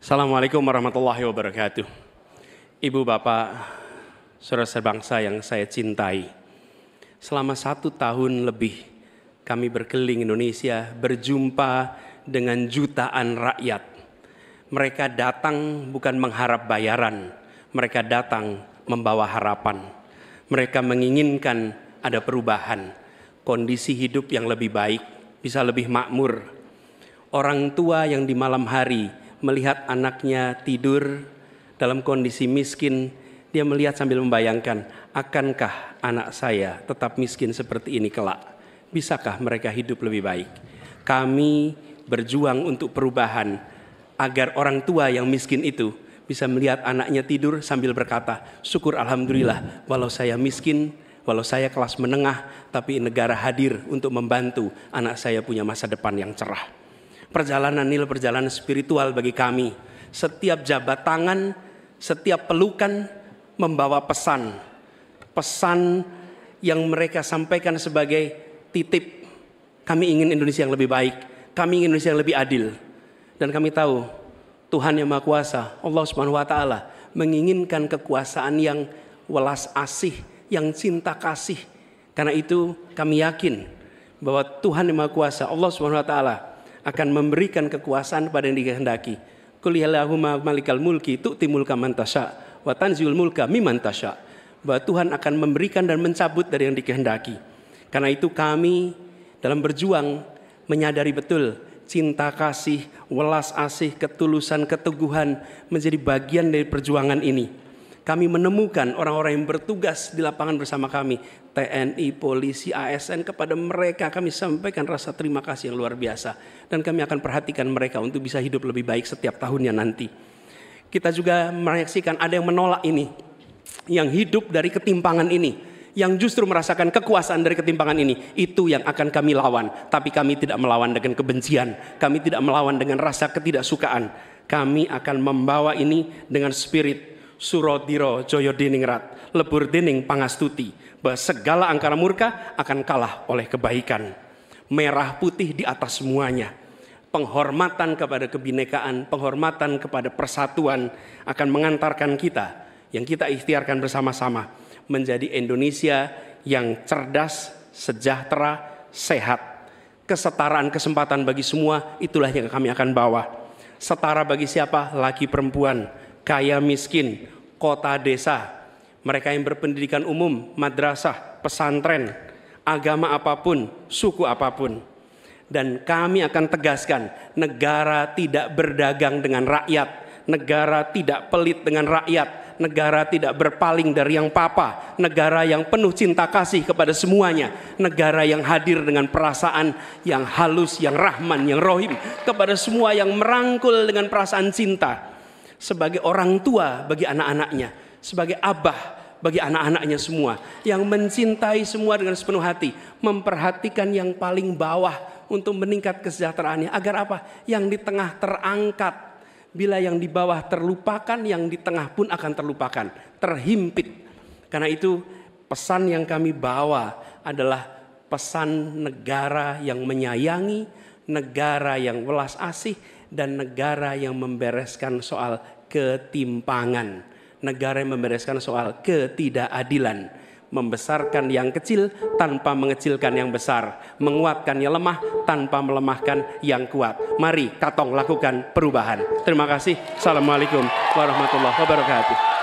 Assalamualaikum warahmatullahi wabarakatuh. Ibu bapak, saudara sebangsa yang saya cintai. Selama satu tahun lebih kami berkeliling Indonesia berjumpa dengan jutaan rakyat. Mereka datang bukan mengharap bayaran, mereka datang membawa harapan. Mereka menginginkan ada perubahan, kondisi hidup yang lebih baik, bisa lebih makmur. Orang tua yang di malam hari melihat anaknya tidur dalam kondisi miskin, dia melihat sambil membayangkan, akankah anak saya tetap miskin seperti ini kelak? Bisakah mereka hidup lebih baik? Kami berjuang untuk perubahan agar orang tua yang miskin itu bisa melihat anaknya tidur sambil berkata, "Syukur alhamdulillah, walau saya miskin, walau saya kelas menengah, tapi negara hadir untuk membantu anak saya punya masa depan yang cerah." Perjalanan nil perjalanan spiritual bagi kami. Setiap jabat tangan, setiap pelukan membawa pesan. Pesan yang mereka sampaikan sebagai titip. Kami ingin Indonesia yang lebih baik. Kami ingin Indonesia yang lebih adil. Dan kami tahu Tuhan yang Maha Kuasa, Allah Subhanahu wa taala menginginkan kekuasaan yang welas asih, yang cinta kasih. Karena itu kami yakin bahwa Tuhan yang Maha Kuasa, Allah Subhanahu wa taala akan memberikan kekuasaan pada yang dikehendaki. Qul malikal mulki tu'ti mulka man tasya wa tanziul mulka mimman tasya. Bahwa Tuhan akan memberikan dan mencabut dari yang dikehendaki. Karena itu kami dalam berjuang menyadari betul cinta kasih, welas asih, ketulusan, keteguhan menjadi bagian dari perjuangan ini kami menemukan orang-orang yang bertugas di lapangan bersama kami, TNI, polisi, ASN, kepada mereka kami sampaikan rasa terima kasih yang luar biasa. Dan kami akan perhatikan mereka untuk bisa hidup lebih baik setiap tahunnya nanti. Kita juga menyaksikan ada yang menolak ini, yang hidup dari ketimpangan ini, yang justru merasakan kekuasaan dari ketimpangan ini, itu yang akan kami lawan. Tapi kami tidak melawan dengan kebencian, kami tidak melawan dengan rasa ketidaksukaan. Kami akan membawa ini dengan spirit Surodiro Joyo Diningrat, lebur dining pangastuti, bahwa segala angkara murka akan kalah oleh kebaikan. Merah putih di atas semuanya. Penghormatan kepada kebinekaan, penghormatan kepada persatuan akan mengantarkan kita yang kita ikhtiarkan bersama-sama menjadi Indonesia yang cerdas, sejahtera, sehat. Kesetaraan kesempatan bagi semua itulah yang kami akan bawa. Setara bagi siapa? Laki perempuan, kaya miskin, kota desa, mereka yang berpendidikan umum, madrasah, pesantren, agama apa pun, suku apa pun. Dan kami akan tegaskan, negara tidak berdagang dengan rakyat, negara tidak pelit dengan rakyat, negara tidak berpaling dari yang papa, negara yang penuh cinta kasih kepada semuanya, negara yang hadir dengan perasaan yang halus, yang rahman, yang rohim kepada semua yang merangkul dengan perasaan cinta sebagai orang tua bagi anak-anaknya, sebagai abah bagi anak-anaknya semua, yang mencintai semua dengan sepenuh hati, memperhatikan yang paling bawah untuk meningkat kesejahteraannya. Agar apa? Yang di tengah terangkat. Bila yang di bawah terlupakan, yang di tengah pun akan terlupakan, terhimpit. Karena itu pesan yang kami bawa adalah pesan negara yang menyayangi, negara yang welas asih, dan negara yang membereskan soal ketimpangan. Negara yang membereskan soal ketidakadilan. Membesarkan yang kecil tanpa mengecilkan yang besar. Menguatkan yang lemah tanpa melemahkan yang kuat. Mari katong lakukan perubahan. Terima kasih. Assalamualaikum warahmatullahi wabarakatuh.